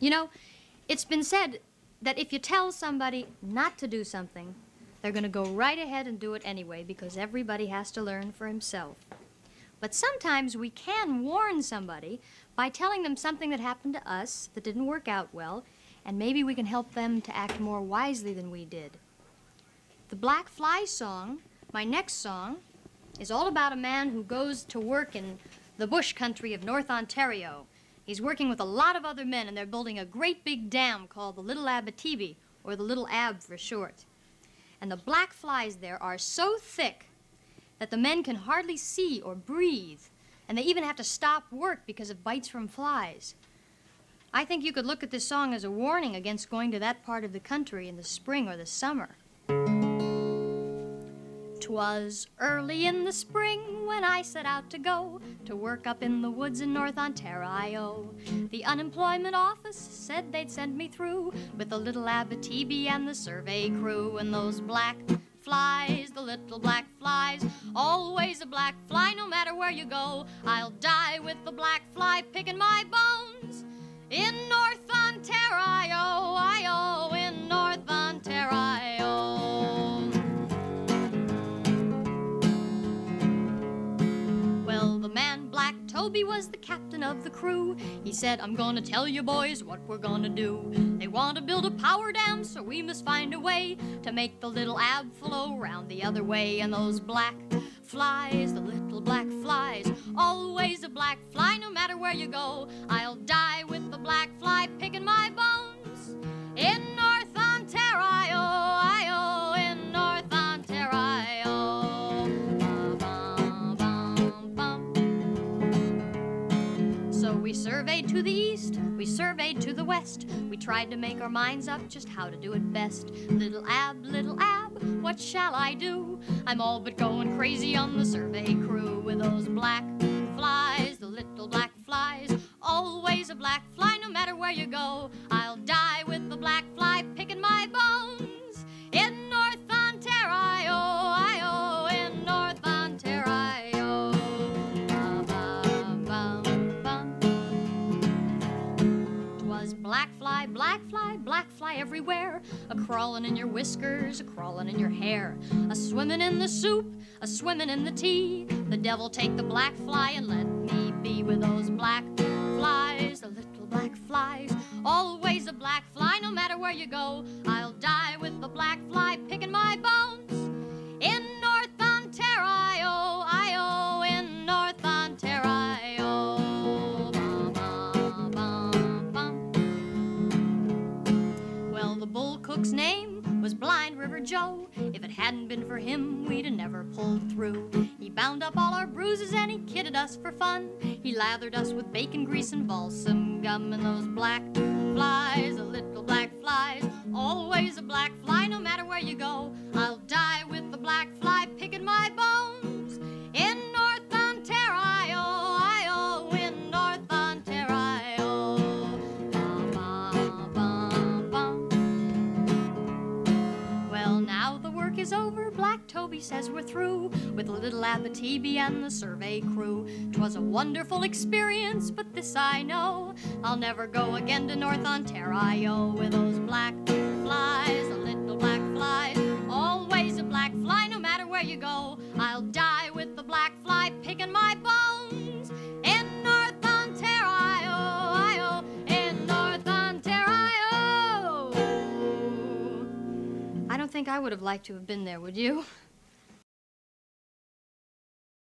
You know, it's been said that if you tell somebody not to do something, they're going to go right ahead and do it anyway because everybody has to learn for himself. But sometimes we can warn somebody by telling them something that happened to us that didn't work out well, and maybe we can help them to act more wisely than we did. The Black Fly song, my next song, is all about a man who goes to work in the bush country of North Ontario. He's working with a lot of other men, and they're building a great big dam called the Little Abitibi, or the Little Ab for short. And the black flies there are so thick that the men can hardly see or breathe, and they even have to stop work because of bites from flies. I think you could look at this song as a warning against going to that part of the country in the spring or the summer. 'Twas early in the spring when I set out to go to work up in the woods in North Ontario. The unemployment office said they'd send me through with the little Abitibi and the survey crew and those black flies, the little black flies. Always a black fly, no matter where you go. I'll die with the black fly picking my bones Toby was the captain of the crew. He said, I'm gonna tell you boys what we're gonna do. They want to build a power dam, so we must find a way to make the little ab flow round the other way. And those black flies, the little black flies, always a black fly, no matter where you go. I'll die with the black we surveyed to the east, we surveyed to the west. We tried to make our minds up just how to do it best. Little ab, little ab, what shall I do? I'm all but going crazy on the survey crew with those black flies, the little black flies. Always a black fly, no matter where you go. I'll die with the black fly everywhere. A crawling in your whiskers, a crawling in your hair. A swimming in the soup, a swimming in the tea. The devil take the black fly and let me be with those black flies, the little black flies. Always a black fly, no matter where you go. I'll die with the black fly picking River Joe. If it hadn't been for him, we'd have never pulled through. He bound up all our bruises and he kidded us for fun. He lathered us with bacon grease and balsam gum and those black flies, the little black flies. Always a black fly, no matter where you go. I'll die with the black fly says we're through with little Abitibi and the survey crew. 'Twas a wonderful experience, but this I know I'll never go again to North Ontario with those black flies, the little black flies. Always a black fly, no matter where you go. I'll die with the black fly picking my bones in North Ontario, I in North Ontario. I don't think I would have liked to have been there, would you?